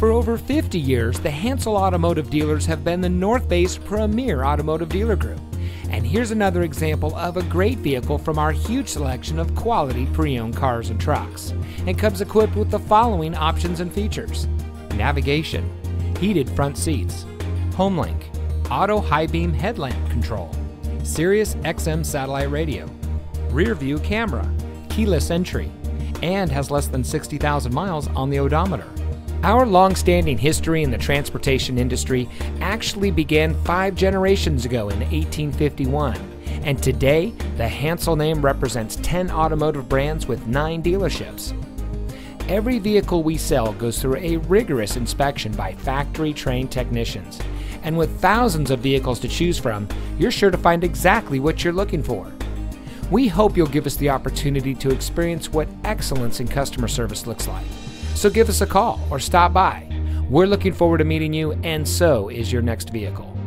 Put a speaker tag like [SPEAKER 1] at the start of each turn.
[SPEAKER 1] For over 50 years, the Hansel Automotive Dealers have been the North Bay's premier automotive dealer group. And here's another example of a great vehicle from our huge selection of quality pre owned cars and trucks. And comes equipped with the following options and features navigation, heated front seats, HomeLink, auto high beam headlamp control, Sirius XM satellite radio, rear view camera, keyless entry, and has less than 60,000 miles on the odometer. Our long standing history in the transportation industry actually began five generations ago in 1851, and today the Hansel name represents 10 automotive brands with 9 dealerships. Every vehicle we sell goes through a rigorous inspection by factory trained technicians, and with thousands of vehicles to choose from, you're sure to find exactly what you're looking for. We hope you'll give us the opportunity to experience what excellence in customer service looks like. So give us a call or stop by. We're looking forward to meeting you, and so is your next vehicle.